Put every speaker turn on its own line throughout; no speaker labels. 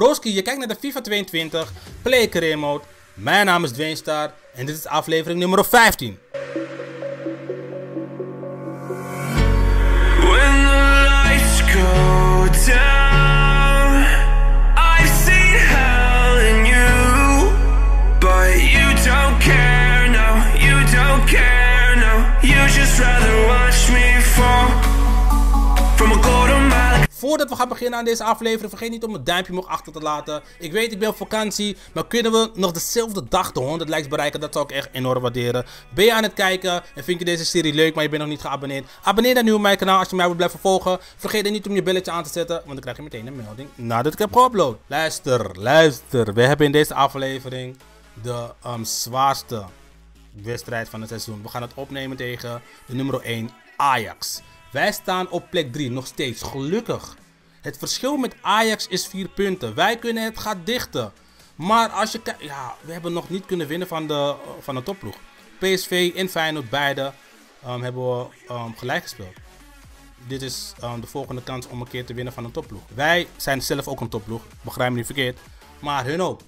Broski, je kijkt naar de FIFA 22 Play Career Mode. Mijn naam is Dwayne Star en dit is aflevering nummer 15.
When the
Voordat we gaan beginnen aan deze aflevering, vergeet niet om een duimpje omhoog achter te laten. Ik weet, ik ben op vakantie, maar kunnen we nog dezelfde dag de 100 likes bereiken? Dat zou ik echt enorm waarderen. Ben je aan het kijken en vind je deze serie leuk, maar je bent nog niet geabonneerd? Abonneer dan nu op mijn kanaal als je mij wilt blijven volgen. Vergeet niet om je belletje aan te zetten, want dan krijg je meteen een melding nadat ik heb geüpload. Luister, luister. We hebben in deze aflevering de um, zwaarste wedstrijd van het seizoen. We gaan het opnemen tegen de nummer 1 Ajax. Wij staan op plek 3, nog steeds. Gelukkig. Het verschil met Ajax is 4 punten. Wij kunnen het gaan dichten. Maar als je kijkt, ja, we hebben nog niet kunnen winnen van de, van de topploeg. PSV en Feyenoord, beide um, hebben we um, gelijk gespeeld. Dit is um, de volgende kans om een keer te winnen van een topploeg. Wij zijn zelf ook een topploeg, begrijp me niet verkeerd. Maar hun ook.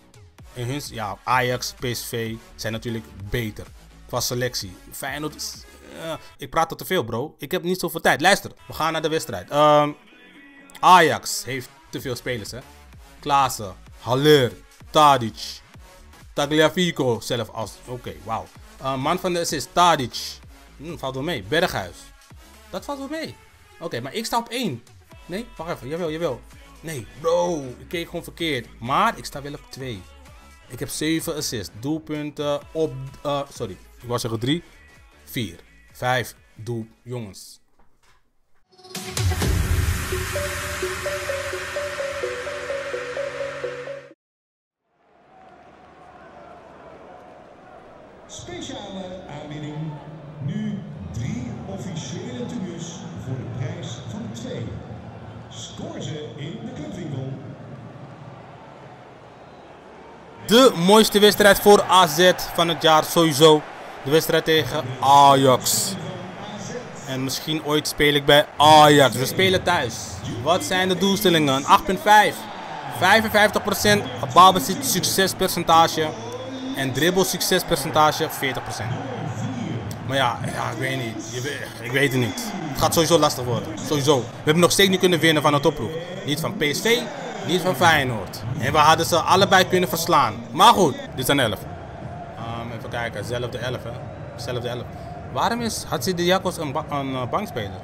En hun, ja, Ajax, PSV zijn natuurlijk beter. Qua selectie. Feyenoord uh, ik praat te veel, bro. Ik heb niet zoveel tijd. Luister, we gaan naar de wedstrijd. Ajax heeft te veel spelers, hè. Klaassen, Haller, Tadic, Tagliafico zelf als... Oké, okay, wauw. Uh, man van de assist, Tadic. Hm, valt wel mee. Berghuis. Dat valt wel mee. Oké, maar ik sta op 1. Nee, wacht even. Jawel, jawel. Nee, bro. Ik keek gewoon verkeerd. Maar ik sta wel op 2. Ik heb 7 assists. Doelpunten op... Uh, sorry, ik was zeggen 3. 4. 5 doel jongens.
Speciale aanbieding. Nu drie officiële tenues voor de prijs van twee. Scoor ze in de clubwinkel.
De mooiste wedstrijd voor AZ van het jaar sowieso. De wedstrijd tegen Ajax. En misschien ooit speel ik bij Ajax. We spelen thuis. Wat zijn de doelstellingen? 8,5. 55% balbezit succespercentage. En dribbel succespercentage 40%. Maar ja, ja, ik weet niet. Ik weet het niet. Het gaat sowieso lastig worden. Sowieso. We hebben nog steeds niet kunnen winnen van een topploeg. Niet van PSV, niet van Feyenoord. En we hadden ze allebei kunnen verslaan. Maar goed, dit zijn 11 kijken, zelfde 11 hè. Zelfde 11. Waarom is Hatsidiakos een, ba een uh, bankspeler?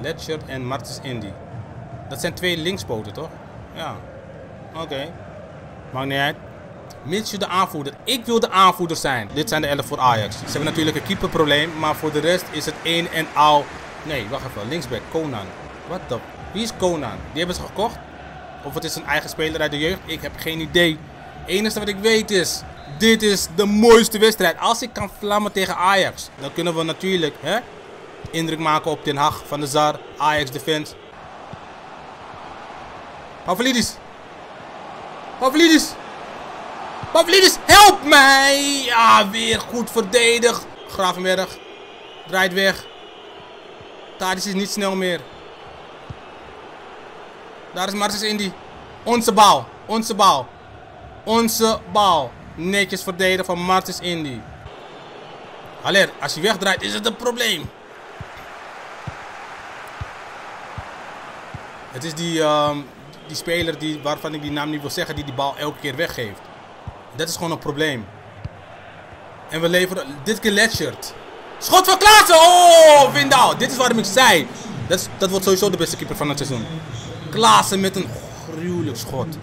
Ledger en Martens Indy. Dat zijn twee linkspoten toch? Ja. Oké. Okay. Maakt niet uit. Mitchell de aanvoerder. Ik wil de aanvoerder zijn. Dit zijn de 11 voor Ajax. Ze hebben natuurlijk een keeperprobleem, maar voor de rest is het één en al. Nee, wacht even. Linksback, Conan. Wat de... Wie is Conan? Die hebben ze gekocht? Of het is een eigen speler uit de jeugd? Ik heb geen idee. Het enige wat ik weet is, dit is de mooiste wedstrijd. Als ik kan vlammen tegen Ajax, dan kunnen we natuurlijk hè, indruk maken op Den Haag van de Zar. Ajax defense. Pavlidis. Pavlidis. Pavlidis, help mij. Ja, weer goed verdedigd. Gravenberg draait weg. Tadis is niet snel meer. Daar is Marcus Indy. Onze bal. Onze bal. Onze bal. Netjes verdedigen van Martins Indy. Alleen, als hij wegdraait is het een probleem. Het is die, um, die speler die, waarvan ik die naam niet wil zeggen, die die bal elke keer weggeeft. Dat is gewoon een probleem. En we leveren dit keer Letchert. Schot van Klaassen! Oh, Vindal. Dit is waarom ik zei. Dat, dat wordt sowieso de beste keeper van het seizoen. Klaassen met een gruwelijk schot.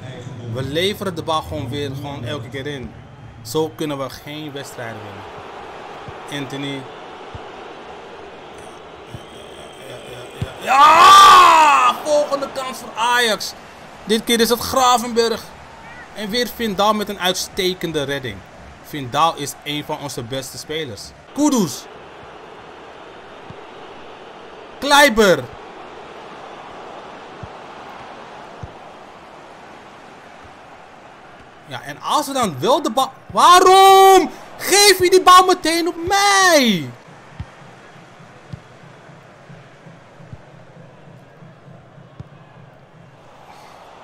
We leveren de bal gewoon weer gewoon elke keer in. Zo kunnen we geen wedstrijd winnen. Anthony. Ja, ja, ja, ja, Volgende kans voor Ajax. Dit keer is het Gravenberg. En weer Vindal met een uitstekende redding. Vindal is een van onze beste spelers. Kudus. Kleiber. Ja, en als we dan wel de bal... Waarom? Geef je die bal meteen op mij?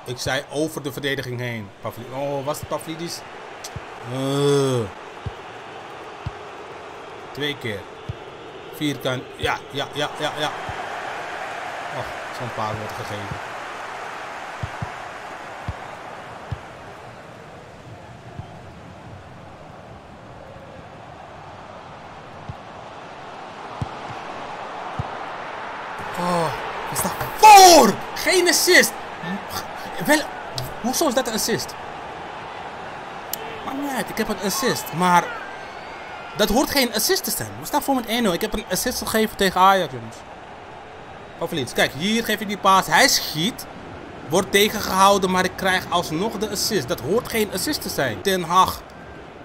Ik zei over de verdediging heen. Oh, was het Pavlidis? Uh. Twee keer. Vierkant. Ja, ja, ja, ja, ja. Oh, zo'n paal wordt gegeven. Oh, is dat voor? Geen assist. Wel, hoezo is dat een assist? Maar niet ik heb een assist. Maar dat hoort geen assist te zijn. We staan voor met 1-0. Ik heb een assist gegeven tegen Ajax, jongens. Overleeds. Kijk, hier geef ik die paas. Hij schiet. Wordt tegengehouden, maar ik krijg alsnog de assist. Dat hoort geen assist te zijn. Ten Hag.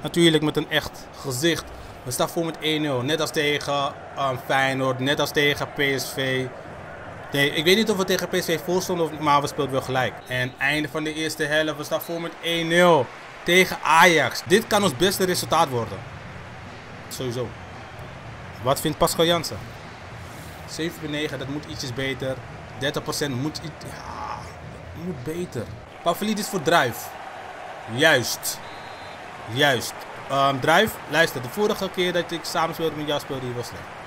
Natuurlijk met een echt gezicht. We staan voor met 1-0. Net als tegen um, Feyenoord. Net als tegen PSV. Nee, ik weet niet of we tegen PSV voor stonden maar we speelden wel gelijk. En einde van de eerste helft. We staan voor met 1-0 tegen Ajax. Dit kan ons beste resultaat worden. Sowieso. Wat vindt Pascal Jansen? 7,9, dat moet ietsjes beter. 30% moet iets... Ja, moet beter. Pavlidis voor Druif. Juist. Juist. Um, Druif, luister. De vorige keer dat ik samen speelde met jou speelde, hier was slecht.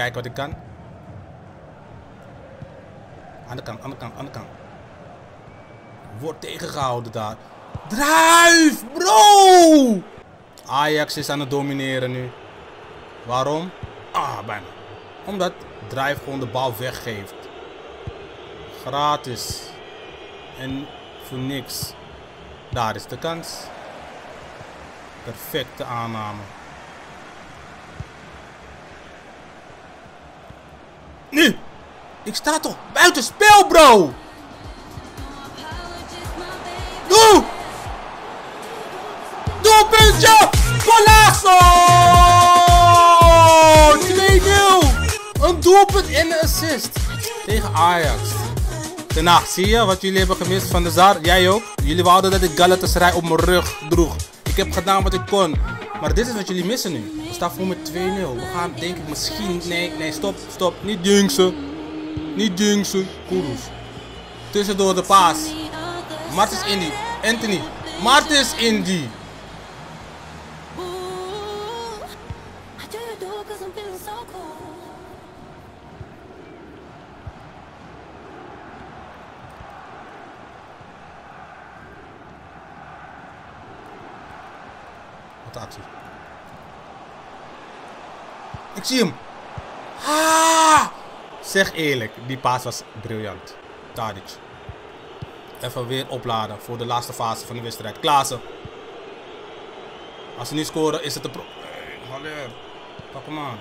Kijken wat ik kan. Aan de kant, aan de kant, aan de kant. Wordt tegengehouden daar. Druif, bro! Ajax is aan het domineren nu. Waarom? Ah, bijna. Omdat Druif gewoon de bal weggeeft. Gratis. En voor niks. Daar is de kans. Perfecte aanname. Nu! Ik sta toch buiten spel, bro! Doe! Doelpuntje! Golazo! 2-0! Een doelpunt en een assist. Tegen Ajax. Ten zie je wat jullie hebben gemist van de Zar? Jij ook? Jullie wouden dat ik Galatasaray op mijn rug droeg. Ik heb gedaan wat ik kon. Maar dit is wat jullie missen nu. We staan voor met 2-0. We gaan denk ik misschien... Nee, nee, stop, stop. Niet jinxen. Niet jinxen. Koeroes. Tussendoor de paas. Martens Indy. Anthony. Martens Indy. Zeg eerlijk, die paas was briljant. Tadic. Even weer opladen voor de laatste fase van de wedstrijd. Klaassen. Als ze niet scoren, is het een pro... Hey, Pak hem aan.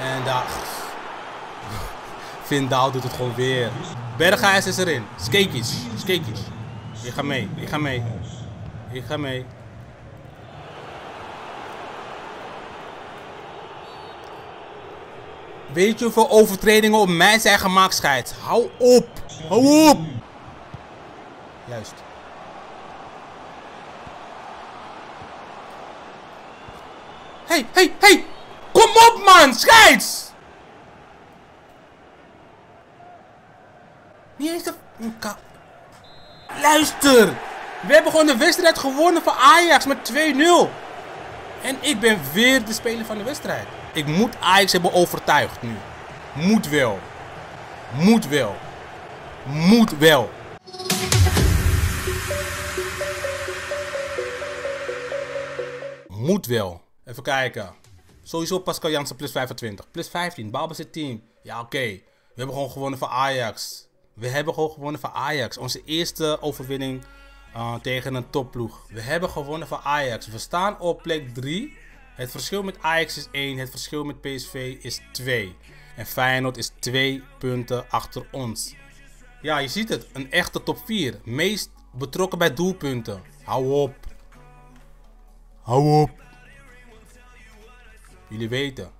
En daar... Vindaal doet het gewoon weer. Berghuis is erin. Skekies. Skekies. Ik ga mee. Ik ga mee. Ik ga mee. Weet je hoeveel overtredingen op mij zijn gemaakt, scheids? Hou op! Hou op! Juist. Hey, hey, hey! Kom op, man! Scheids! Niet eens een ka Luister! We hebben gewoon de wedstrijd gewonnen van Ajax met 2-0. En ik ben weer de speler van de wedstrijd. Ik moet Ajax hebben overtuigd nu. Moet wel. Moet wel. Moet wel. Moet wel. Even kijken. Sowieso Pascal Jansen plus 25. Plus 15. Balbezit team. Ja, oké. We hebben gewoon gewonnen van Ajax. We hebben gewoon gewonnen van Ajax. Onze eerste overwinning uh, tegen een topploeg. We hebben gewonnen van Ajax. We staan op plek 3. Het verschil met Ajax is 1. Het verschil met PSV is 2. En Feyenoord is 2 punten achter ons. Ja, je ziet het. Een echte top 4. Meest betrokken bij doelpunten. Hou op. Hou op. Jullie weten.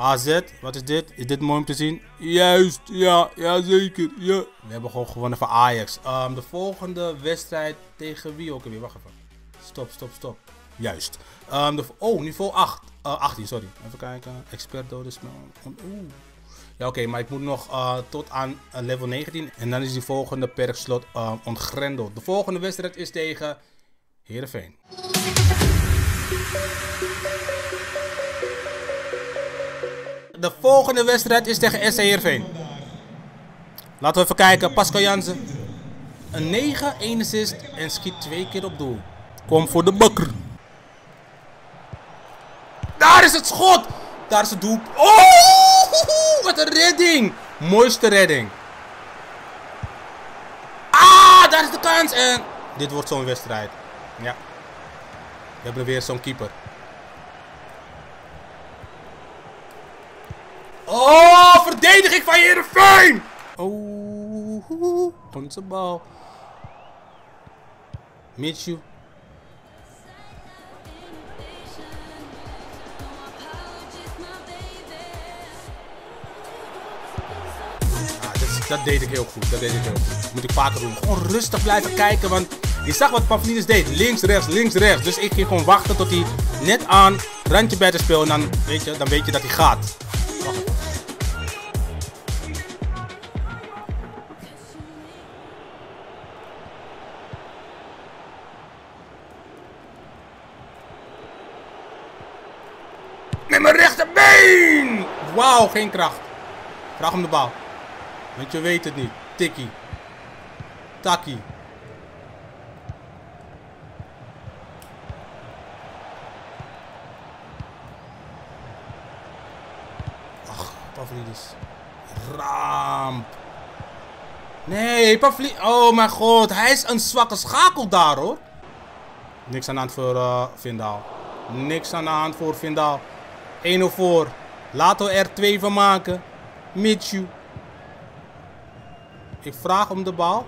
AZ, wat is dit? Is dit mooi om te zien? Juist, ja, ja zeker. Ja. We hebben gewoon gewonnen van Ajax. Ehm, de volgende wedstrijd tegen wie ook alweer? Wacht even. Stop, stop, stop. Juist. Ehm, de, oh, niveau 8. Uh, 18, sorry. Even kijken. Expert dodesspel. Oeh. Ja, oké, maar ik moet nog uh, tot aan uh, level 19. En dan is die volgende perkslot uh, ontgrendeld. De volgende wedstrijd is tegen Heerenveen. De volgende wedstrijd is tegen SC Heerenveen. Laten we even kijken. Pascal Jansen. Een 9, 1 assist en schiet twee keer op doel. Kom voor de bakker. Daar is het schot! Daar is het doel. Oh, wat een redding! Mooiste redding. Ah, daar is de kans. En dit wordt zo'n wedstrijd. Ja. We hebben weer zo'n keeper. Oh, verdediging van Heerenveen! Oh, onze bal. Mitchell. Dat deed ik heel goed. Dat deed ik heel goed. Moet ik vaker doen. Gewoon rustig blijven kijken. Want je zag wat Pavlidis deed. Links, rechts, links, rechts. Dus ik ging gewoon wachten tot hij net aan randje bij te spelen. En dan weet je, dan weet je dat hij gaat. Met mijn rechterbeen! Wauw, geen kracht. Vraag om de bal. Want je weet het niet. Tikkie. Takkie. Ach, Pavlidis. Ramp. Nee, Pavlidis. Oh mijn god. Hij is een zwakke schakel daar hoor. Niks aan de hand voor uh, Vindaal. Niks aan de hand voor Vindaal. 1-0 voor. Laten we er 2 van maken. Mitchu. Ik vraag om de bal.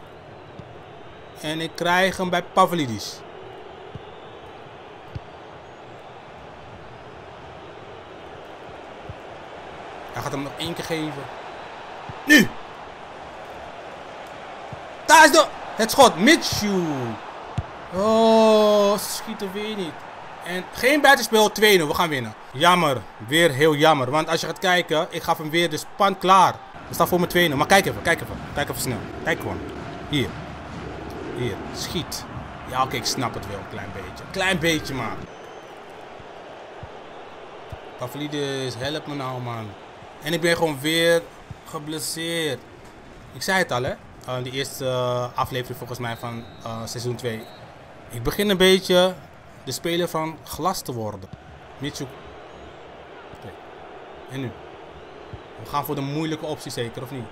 En ik krijg hem bij Pavlidis. Hij gaat hem nog één keer geven. Nu! Daar is de... Het schot. Mitchu. Oh, ze schieten weer niet. En geen buitenspel, 2-0. We gaan winnen. Jammer. Weer heel jammer. Want als je gaat kijken, ik gaf hem weer de span klaar. We staan voor mijn 2-0. Maar kijk even, kijk even. Kijk even snel. Kijk gewoon. Hier. Hier. Schiet. Ja, oké, ik snap het wel. Een klein beetje. Klein beetje, man. Pavlidis, help me nou, man. En ik ben gewoon weer geblesseerd. Ik zei het al, hè. Die eerste uh, aflevering volgens mij van uh, seizoen 2. Ik begin een beetje de speler van glas te worden. Mitsu. Okay. En nu? We gaan voor de moeilijke optie zeker, of niet?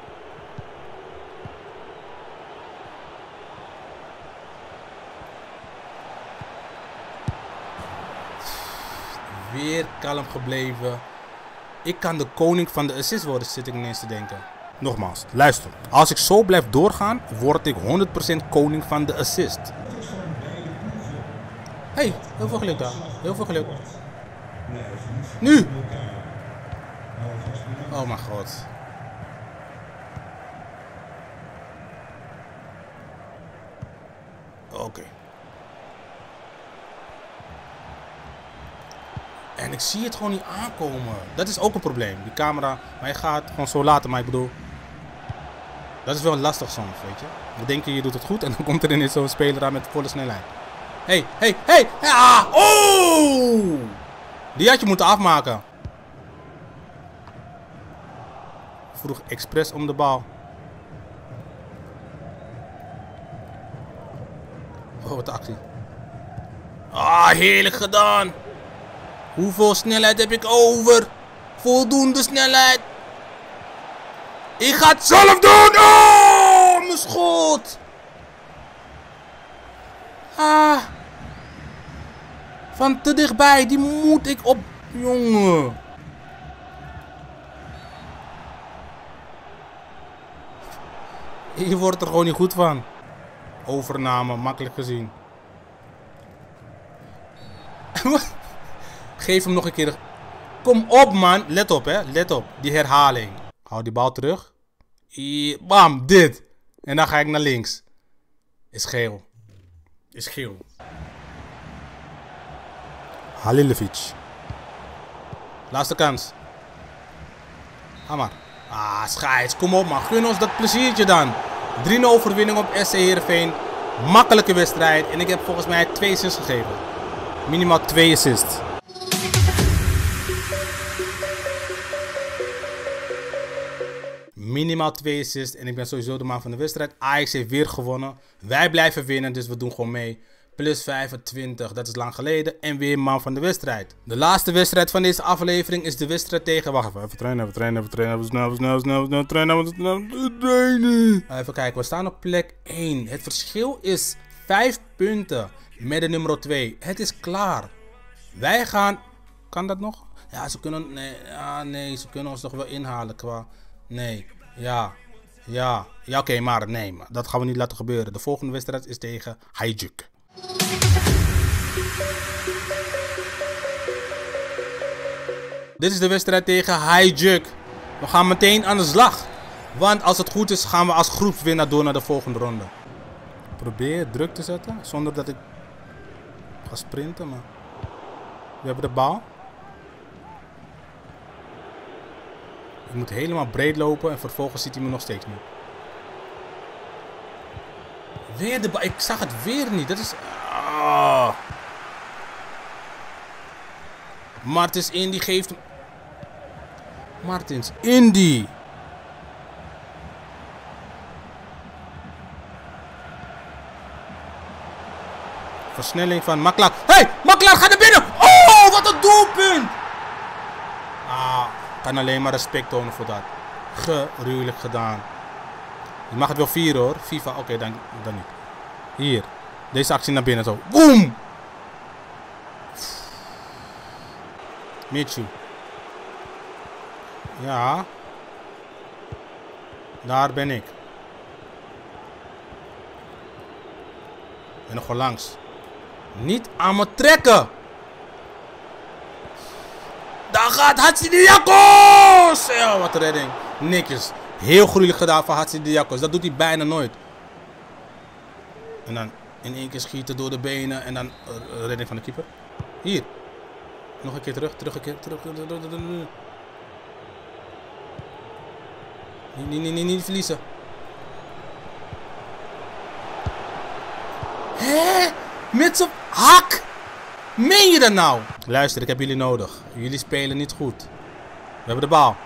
Weer kalm gebleven. Ik kan de koning van de assist worden, zit ik ineens te denken. Nogmaals, luister. Als ik zo blijf doorgaan, word ik 100% koning van de assist. Hey, heel veel geluk daar. Heel veel geluk. Nu! Oh mijn god. Oké. En ik zie het gewoon niet aankomen. Dat is ook een probleem. Die camera, maar je gaat gewoon zo laten, maar ik bedoel... Dat is wel lastig soms, weet je. We denken je doet het goed en dan komt er ineens zo'n speler aan met volle snelheid. Hé, hé, hé! Ja! Oh! Die had je moeten afmaken. Vroeg expres om de bal. Oh, wat actie. Ah, heerlijk gedaan. Hoeveel snelheid heb ik over? Voldoende snelheid. Ik ga het zelf doen. Oh, mijn schot. Ah. Van te dichtbij. Die moet ik op. Jongen. Je wordt er gewoon niet goed van. Overname, makkelijk gezien. Geef hem nog een keer. kom op man. Let op hè, let op. Die herhaling. Hou die bal terug. Bam, dit. En dan ga ik naar links. Is geel. Is geel. Halilovic. Laatste kans. Ga maar. Ah, scheids. Kom op man. Gun ons dat pleziertje dan. 3-0 overwinning op SC Heerenveen. Makkelijke wedstrijd. En ik heb volgens mij twee assists gegeven. Minimaal twee assists. Minimaal twee assists. En ik ben sowieso de man van de wedstrijd. Ajax heeft weer gewonnen. Wij blijven winnen, dus we doen gewoon mee. Plus 25, dat is lang geleden. En weer man van de wedstrijd. De laatste wedstrijd van deze aflevering is de wedstrijd tegen... Wacht even, even trainen, even trainen, even trainen. Even snel, snel, snel, even trainen. Even kijken, we staan op plek 1. Het verschil is 5 punten met de nummer 2. Het is klaar. Wij gaan... Kan dat nog? Ja, ze kunnen... Nee, ja, nee ze kunnen ons nog wel inhalen qua... Nee, ja, ja. Ja, oké, maar nee, dat gaan we niet laten gebeuren. De volgende wedstrijd is tegen Hajduk. Dit is de wedstrijd tegen Hajduk. We gaan meteen aan de slag. Want als het goed is, gaan we als groepswinnaar door naar de volgende ronde. Probeer druk te zetten, zonder dat ik ga sprinten, maar... We hebben de bal. Ik moet helemaal breed lopen en vervolgens ziet hij me nog steeds niet. Weer de bal. Ik zag het weer niet. Dat is... Ah. Martins Indy geeft hem... Martins Indy. Versnelling van Maklar. Hey, Maklar, ga naar binnen! Oh, wat een doelpunt! Ah, kan alleen maar respect tonen voor dat. Geruwelijk gedaan. Je mag het wel vieren hoor. FIFA, oké, dan, dan niet. Hier. Deze actie naar binnen zo. Boom! Michu. Ja. Daar ben ik. En nog langs. Niet aan me trekken! Daar gaat Hatsidiakos! Ja, wat redding. Netjes. Heel gruwelijk gedaan van Hatsidiakos. Dat doet hij bijna nooit. En dan in één keer schieten door de benen. En dan uh, redding van de keeper. Hier. Nog een keer terug. Terug een keer. Terug. Niet, niet, niet verliezen. Hé? Met zijn hak! Meen je dat nou? Luister, ik heb jullie nodig. Jullie spelen niet goed. We hebben de bal.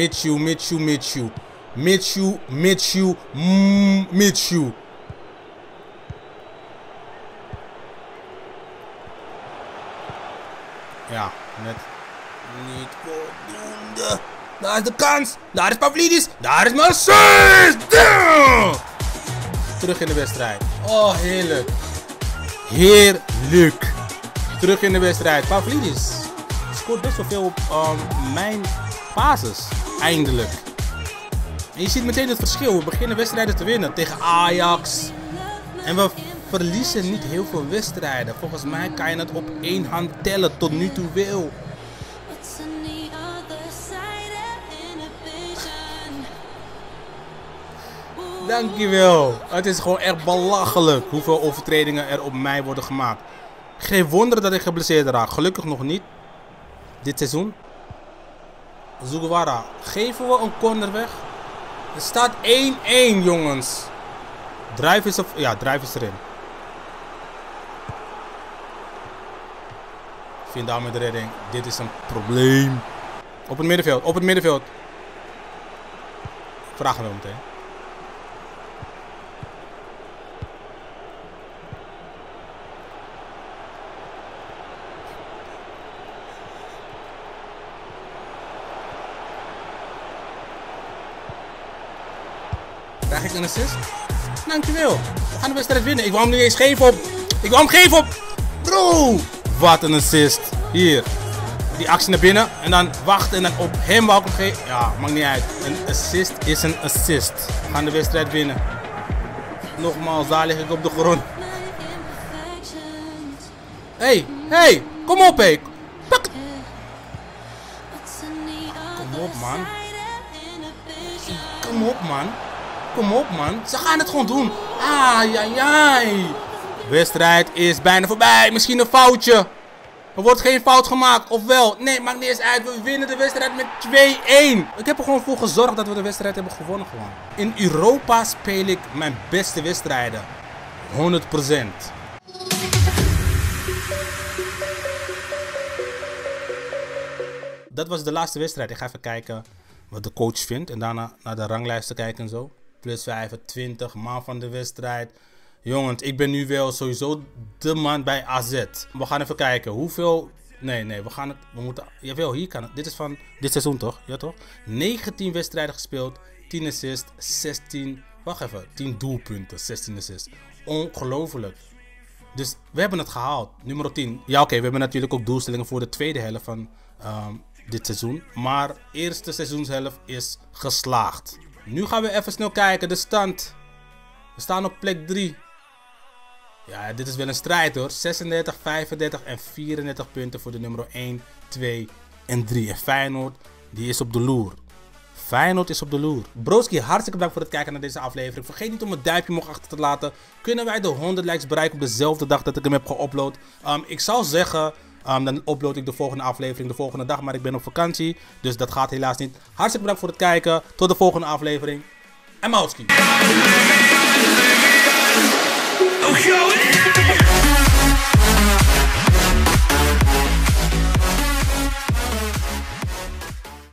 Michu, Michu, Michu. Michu, Michu, mm, Michu. Ja, net niet voldoende. Daar is de kans. Daar is Pavlidis. Daar is. Ja! Terug in de wedstrijd. Oh, heerlijk. Heerlijk. Terug in de wedstrijd. Pavlidis scoort best wel veel op um, mijn basis. Eindelijk. En je ziet meteen het verschil. We beginnen wedstrijden te winnen tegen Ajax. En we verliezen niet heel veel wedstrijden. Volgens mij kan je het op één hand tellen tot nu toe wel. Dankjewel. Het is gewoon echt belachelijk hoeveel overtredingen er op mij worden gemaakt. Geen wonder dat ik geblesseerd raak. Gelukkig nog niet. Dit seizoen. Zugawara. Geven we een corner weg? Het staat 1-1 jongens. Drive is, op, ja, drive is erin. Vind met de redding. Dit is een probleem. Op het middenveld. Op het middenveld. Vragen we meteen. Assist? Dankjewel. We gaan de wedstrijd winnen. Ik wou hem niet eens geven op. Ik wou hem geven op. Bro. Wat een assist. Hier. Die actie naar binnen. En dan wachten en dan op hem wou ik geven. Ja, maakt niet uit. Een assist is een assist. We gaan de wedstrijd winnen. Nogmaals, daar lig ik op de grond. Hey, hey, kom op, hé. Pak. Kom op, man. Kom op, man. Kom op, man. Ze gaan het gewoon doen. Ai, ai, ai. Wedstrijd is bijna voorbij. Misschien een foutje. Er wordt geen fout gemaakt, of wel? Nee, maakt niet eens uit. We winnen de wedstrijd met 2-1. Ik heb er gewoon voor gezorgd dat we de wedstrijd hebben gewonnen gewoon. In Europa speel ik mijn beste wedstrijden. 100%. Dat was de laatste wedstrijd. Ik ga even kijken wat de coach vindt. En daarna naar de ranglijsten kijken en zo. Plus 25, man van de wedstrijd. Jongens, ik ben nu wel sowieso de man bij AZ. We gaan even kijken hoeveel. Nee, nee, we gaan het. We moeten. Jawel, hier kan het. Dit is van dit seizoen toch? Ja, toch? 19 wedstrijden gespeeld, 10 assists, 16. Wacht even, 10 doelpunten, 16 assists. Ongelooflijk. Dus we hebben het gehaald. Nummer 10. Ja, oké, we hebben natuurlijk ook doelstellingen voor de tweede helft van ehm, dit seizoen. Maar eerste seizoenshelft is geslaagd. Nu gaan we even snel kijken. De stand. We staan op plek 3. Ja, dit is wel een strijd hoor. 36, 35 en 34 punten voor de nummer 1, 2 en 3. En Feyenoord, die is op de loer. Feyenoord is op de loer. Broski, hartstikke bedankt voor het kijken naar deze aflevering. Vergeet niet om een duimpje omhoog achter te laten. Kunnen wij de 100 likes bereiken op dezelfde dag dat ik hem heb geüpload? Ehm, ik zou zeggen, ehm, dan upload ik de volgende aflevering de volgende dag. Maar ik ben op vakantie, dus dat gaat helaas niet. Hartstikke bedankt voor het kijken. Tot de volgende aflevering. En
go